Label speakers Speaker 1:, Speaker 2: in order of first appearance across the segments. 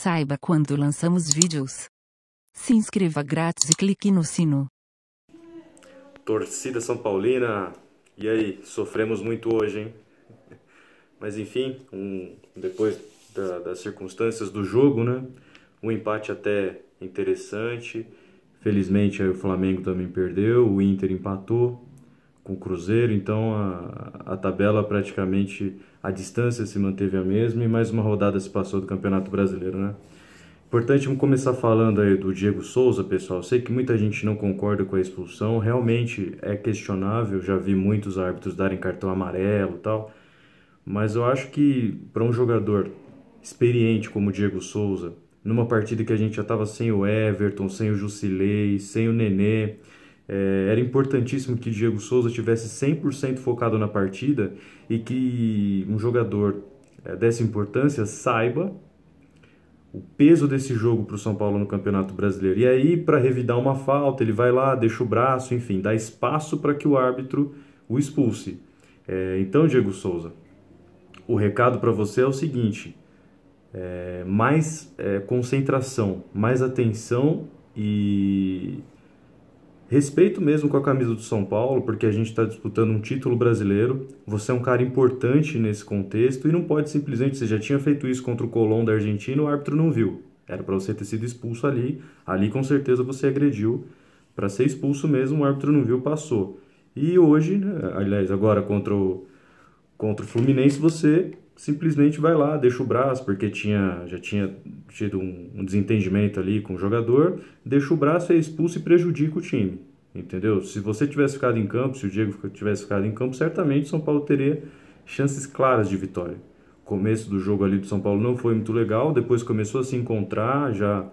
Speaker 1: Saiba quando lançamos vídeos. Se inscreva grátis e clique no sino.
Speaker 2: Torcida São Paulina, e aí, sofremos muito hoje, hein? Mas enfim, um, depois da, das circunstâncias do jogo, né? Um empate até interessante. Felizmente aí o Flamengo também perdeu, o Inter empatou com o Cruzeiro, então a, a tabela praticamente a distância se manteve a mesma e mais uma rodada se passou do Campeonato Brasileiro, né? Importante vamos começar falando aí do Diego Souza, pessoal. Sei que muita gente não concorda com a expulsão, realmente é questionável, já vi muitos árbitros darem cartão amarelo e tal, mas eu acho que para um jogador experiente como o Diego Souza, numa partida que a gente já estava sem o Everton, sem o Jusilei, sem o Nenê. É, era importantíssimo que Diego Souza tivesse 100% focado na partida e que um jogador é, dessa importância saiba o peso desse jogo para o São Paulo no Campeonato Brasileiro. E aí, para revidar uma falta, ele vai lá, deixa o braço, enfim, dá espaço para que o árbitro o expulse. É, então, Diego Souza, o recado para você é o seguinte: é, mais é, concentração, mais atenção e respeito mesmo com a camisa do São Paulo, porque a gente está disputando um título brasileiro. Você é um cara importante nesse contexto e não pode simplesmente. Você já tinha feito isso contra o Colón da Argentina, o árbitro não viu. Era para você ter sido expulso ali. Ali com certeza você agrediu. Para ser expulso mesmo, o árbitro não viu, passou. E hoje, né, aliás, agora contra o, contra o Fluminense, você simplesmente vai lá, deixa o braço, porque tinha, já tinha tido um, um, desentendimento ali com o jogador, deixa o braço, é expulso e prejudica o time. Entendeu? Se você tivesse ficado em campo, se o Diego tivesse ficado em campo, certamente o São Paulo teria chances claras de vitória. O começo do jogo ali do São Paulo não foi muito legal, depois começou a se encontrar, já,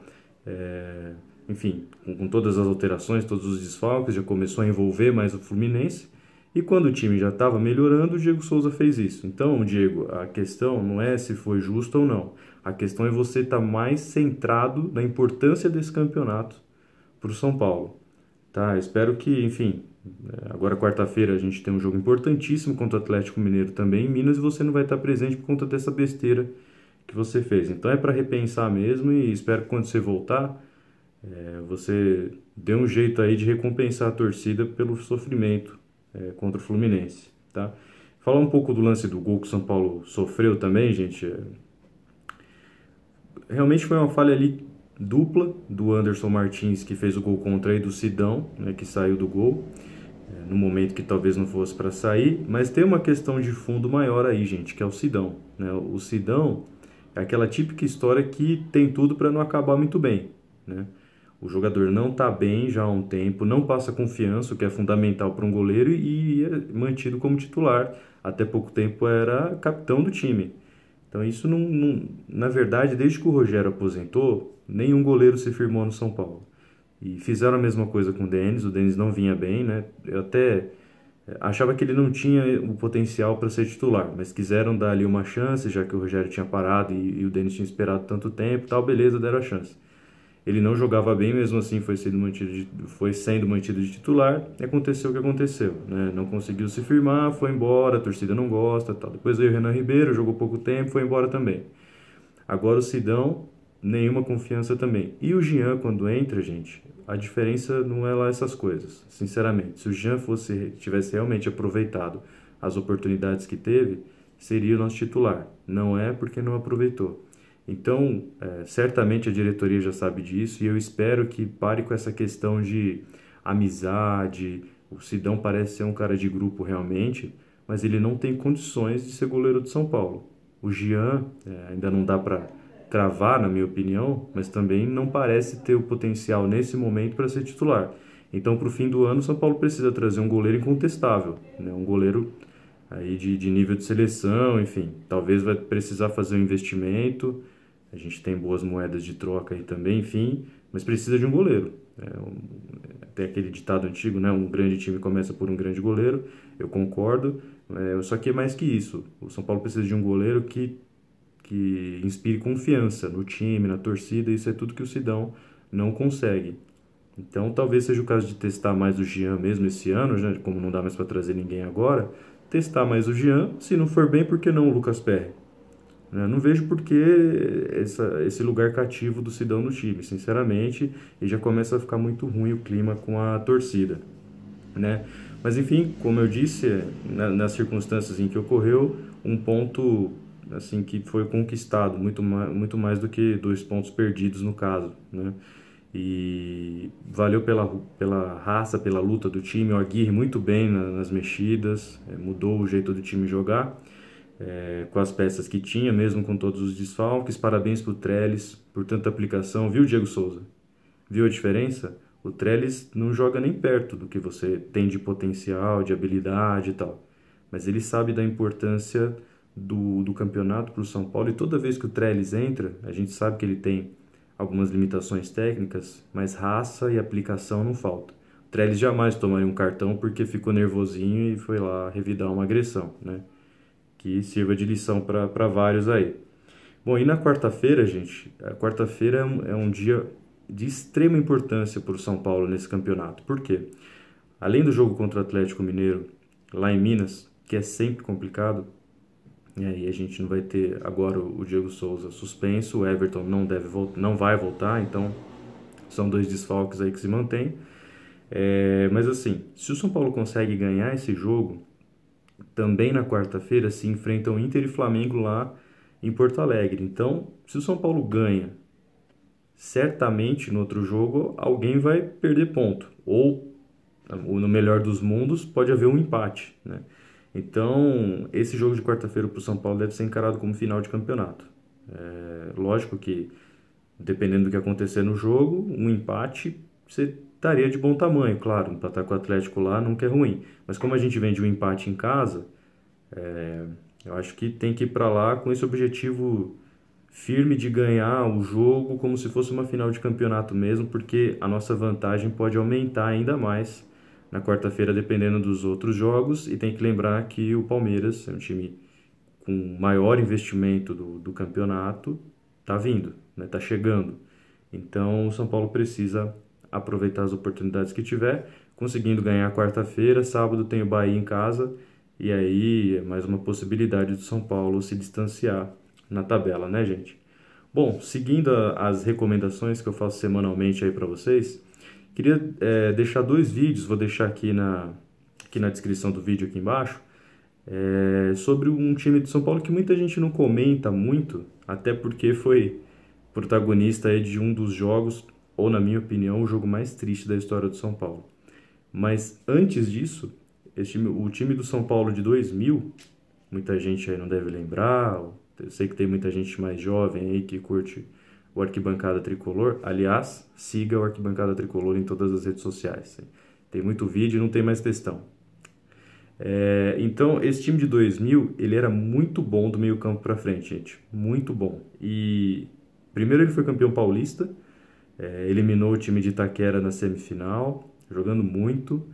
Speaker 2: é, enfim, com, com todas as alterações, todos os desfalques, já começou a envolver mais o Fluminense. E quando o time já estava melhorando, o Diego Souza fez isso. Então, Diego, a questão não é se foi justo ou não. A questão é você estar tá mais centrado na importância desse campeonato para o São Paulo. Tá? Espero que, enfim, agora quarta-feira a gente tem um jogo importantíssimo contra o Atlético Mineiro também em Minas e você não vai estar tá presente por conta dessa besteira que você fez. Então é para repensar mesmo e espero que quando você voltar, é, você dê um jeito aí de recompensar a torcida pelo sofrimento é, contra o Fluminense, tá? Falar um pouco do lance do gol que o São Paulo sofreu também, gente. É... Realmente foi uma falha ali dupla do Anderson Martins, que fez o gol contra, e do Sidão, né, que saiu do gol, é, no momento que talvez não fosse para sair. Mas tem uma questão de fundo maior aí, gente, que é o Sidão. Né? O Sidão é aquela típica história que tem tudo para não acabar muito bem, né? O jogador não está bem já há um tempo, não passa confiança, o que é fundamental para um goleiro, e é mantido como titular. Até pouco tempo era capitão do time. Então, isso não, não, Na verdade, desde que o Rogério aposentou, nenhum goleiro se firmou no São Paulo. E fizeram a mesma coisa com o Denis, o Denis não vinha bem, né? Eu até é, achava que ele não tinha o potencial para ser titular, mas quiseram dar ali uma chance, já que o Rogério tinha parado e, e o Denis tinha esperado tanto tempo, tal, beleza, deram a chance ele não jogava bem, mesmo assim foi sendo mantido de, foi sendo mantido de titular, e aconteceu o que aconteceu, né? Não conseguiu se firmar, foi embora, a torcida não gosta, tal. Depois veio o Renan Ribeiro, jogou pouco tempo, foi embora também. Agora o Sidão, nenhuma confiança também. E o Jean quando entra, gente, a diferença não é lá essas coisas, sinceramente. Se o Jean fosse tivesse realmente aproveitado as oportunidades que teve, seria o nosso titular. Não é porque não aproveitou. Então, é, certamente a diretoria já sabe disso e eu espero que pare com essa questão de amizade. O Sidão parece ser um cara de grupo realmente, mas ele não tem condições de ser goleiro de São Paulo. O Jean é, ainda não dá para cravar, na minha opinião, mas também não parece ter o potencial nesse momento para ser titular. Então, para o fim do ano, São Paulo precisa trazer um goleiro incontestável, né? um goleiro aí de, de nível de seleção, enfim. Talvez vai precisar fazer um investimento a gente tem boas moedas de troca aí também, enfim, mas precisa de um goleiro. É um, tem aquele ditado antigo, né? Um grande time começa por um grande goleiro. Eu concordo. É, só que é mais que isso. O São Paulo precisa de um goleiro que, que inspire confiança no time, na torcida. Isso é tudo que o Sidão não consegue. Então, talvez seja o caso de testar mais o Jean mesmo esse ano, já, como não dá mais para trazer ninguém agora. Testar mais o Jean. Se não for bem, por que não o Lucas Perry? Né? Não vejo por que essa, esse lugar cativo do Sidão no time, sinceramente, e já começa a ficar muito ruim o clima com a torcida. Né? Mas enfim, como eu disse, na, nas circunstâncias em que ocorreu, um ponto assim que foi conquistado, muito mais, muito mais do que dois pontos perdidos no caso. Né? E valeu pela, pela raça, pela luta do time. O Aguirre muito bem na, nas mexidas, é, mudou o jeito do time jogar é, com as peças que tinha, mesmo com todos os desfalques. Parabéns para o Trellis por tanta aplicação. Viu, Diego Souza? Viu a diferença? O Trellis não joga nem perto do que você tem de potencial, de habilidade e tal. Mas ele sabe da importância do, do campeonato para o São Paulo. E toda vez que o Trellis entra, a gente sabe que ele tem algumas limitações técnicas, mas raça e aplicação não falta. O Trellis jamais tomaria um cartão porque ficou nervosinho e foi lá revidar uma agressão, né? Que sirva de lição para vários aí. Bom, e na quarta-feira, gente, a quarta-feira é, um, é um dia de extrema importância para o São Paulo nesse campeonato. Por quê? Além do jogo contra o Atlético Mineiro, lá em Minas, que é sempre complicado, e aí a gente não vai ter agora o Diego Souza suspenso, o Everton não, deve não vai voltar, então são dois desfalques aí que se mantêm. É, mas assim, se o São Paulo consegue ganhar esse jogo, também na quarta-feira se enfrentam Inter e Flamengo lá em Porto Alegre. Então, se o São Paulo ganha, certamente no outro jogo alguém vai perder ponto. Ou, no melhor dos mundos, pode haver um empate. Né? Então, esse jogo de quarta-feira para o São Paulo deve ser encarado como final de campeonato. É, lógico que, dependendo do que acontecer no jogo, um empate você estaria de bom tamanho, claro, empatar com o Atlético lá nunca é ruim. Mas como a gente vende um empate em casa, é, eu acho que tem que ir para lá com esse objetivo firme de ganhar o jogo como se fosse uma final de campeonato mesmo, porque a nossa vantagem pode aumentar ainda mais na quarta-feira, dependendo dos outros jogos. E tem que lembrar que o Palmeiras é um time com maior investimento do, do campeonato, tá vindo, né? tá chegando. Então o São Paulo precisa aproveitar as oportunidades que tiver, conseguindo ganhar quarta-feira, sábado tem o Bahia em casa, e aí é mais uma possibilidade do São Paulo se distanciar na tabela, né, gente? Bom, seguindo as recomendações que eu faço semanalmente aí para vocês, queria é, deixar dois vídeos, vou deixar aqui na, aqui na descrição do vídeo aqui embaixo, é, sobre um time de São Paulo que muita gente não comenta muito, até porque foi protagonista aí de um dos jogos ou na minha opinião, o jogo mais triste da história do São Paulo. Mas antes disso, o time do São Paulo de 2000, muita gente aí não deve lembrar, eu sei que tem muita gente mais jovem aí que curte o Arquibancada Tricolor. Aliás, siga o Arquibancada Tricolor em todas as redes sociais. Tem muito vídeo e não tem mais textão. É, então, esse time de 2000, ele era muito bom do meio campo para frente, gente. Muito bom. E primeiro ele foi campeão paulista, é, eliminou o time de Itaquera na semifinal, jogando muito.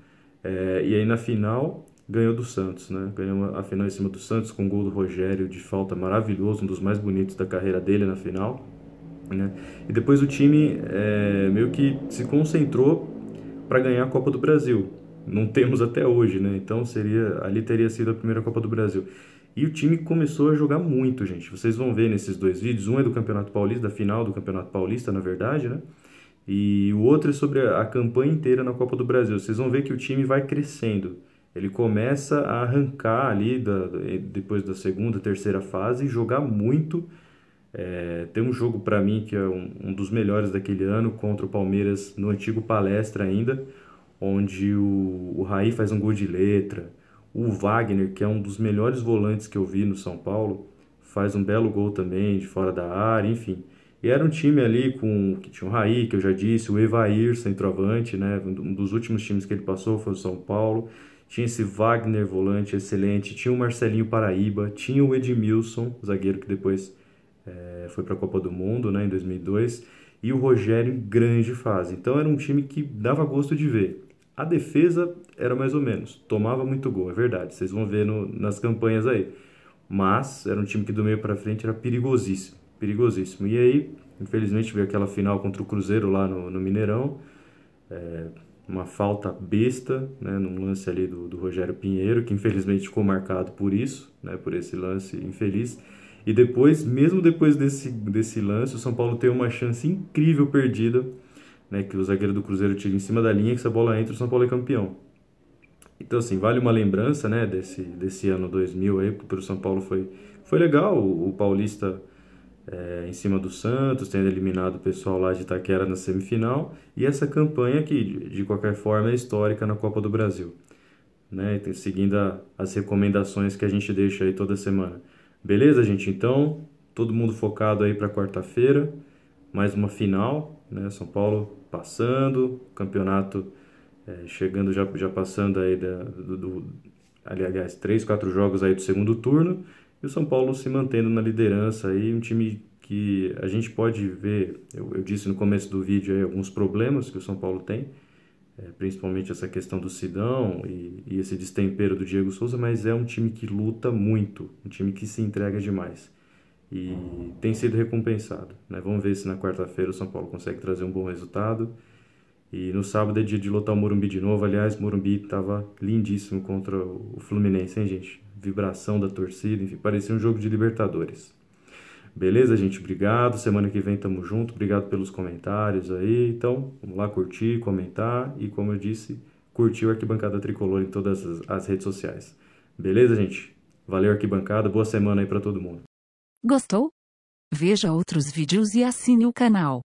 Speaker 2: É, e aí na final ganhou do Santos, né? Ganhou a final em cima do Santos com o gol do Rogério de falta maravilhoso, um dos mais bonitos da carreira dele na final. Né? E depois o time é, meio que se concentrou para ganhar a Copa do Brasil. Não temos até hoje, né? Então seria ali teria sido a primeira Copa do Brasil. E o time começou a jogar muito, gente. Vocês vão ver nesses dois vídeos. Um é do Campeonato Paulista, da final do Campeonato Paulista, na verdade, né? E o outro é sobre a campanha inteira na Copa do Brasil. Vocês vão ver que o time vai crescendo. Ele começa a arrancar ali da, depois da segunda, terceira fase e jogar muito. É, tem um jogo para mim que é um, um, dos melhores daquele ano contra o Palmeiras no antigo Palestra ainda, onde o, o Raí faz um gol de letra. O Wagner, que é um dos melhores volantes que eu vi no São Paulo, faz um belo gol também de fora da área, enfim. E era um time ali com que tinha o Raí, que eu já disse, o Evair, centroavante, né? Um dos últimos times que ele passou foi o São Paulo. Tinha esse Wagner, volante excelente. Tinha o Marcelinho Paraíba. Tinha o Edmilson, zagueiro que depois é, foi para a Copa do Mundo, né? Em 2002. E o Rogério em grande fase. Então era um time que dava gosto de ver. A defesa era mais ou menos, tomava muito gol, é verdade, vocês vão ver no, nas campanhas aí. Mas era um time que do meio para frente era perigosíssimo, perigosíssimo. E aí, infelizmente, veio aquela final contra o Cruzeiro lá no, no Mineirão, é, uma falta besta, né, num lance ali do, do Rogério Pinheiro, que infelizmente ficou marcado por isso, né, por esse lance infeliz. E depois, mesmo depois desse, desse lance, o São Paulo tem uma chance incrível perdida, né, que o zagueiro do Cruzeiro tira em cima da linha, que essa bola entra, o São Paulo é campeão. Então, assim, vale uma lembrança, né, desse, desse ano 2000 aí, porque o São Paulo foi, foi legal, o, o Paulista é, em cima do Santos, tendo eliminado o pessoal lá de Itaquera na semifinal, e essa campanha que, de qualquer forma, é histórica na Copa do Brasil, né, seguindo a, as recomendações que a gente deixa aí toda semana. Beleza, gente? Então, todo mundo focado aí para quarta-feira, mais uma final, né? São Paulo passando, campeonato é, chegando já, já passando aí da, do, do, aliás, três, quatro jogos aí do segundo turno, e o São Paulo se mantendo na liderança aí, um time que a gente pode ver, eu, eu disse no começo do vídeo aí alguns problemas que o São Paulo tem, é, principalmente essa questão do Sidão e, e, esse destempero do Diego Souza, mas é um time que luta muito, um time que se entrega demais e tem sido recompensado. Né? Vamos ver se na quarta-feira o São Paulo consegue trazer um bom resultado. E no sábado é dia de lotar o Morumbi de novo. Aliás, Morumbi estava lindíssimo contra o Fluminense, hein, gente? Vibração da torcida, enfim, parecia um jogo de Libertadores. Beleza, gente? Obrigado. Semana que vem tamo junto. Obrigado pelos comentários aí. Então, vamos lá curtir, comentar e, como eu disse, curtir o Arquibancada Tricolor em todas as, as redes sociais. Beleza, gente? Valeu, Arquibancada. Boa semana aí para todo mundo.
Speaker 1: Gostou? Veja outros vídeos e assine o canal.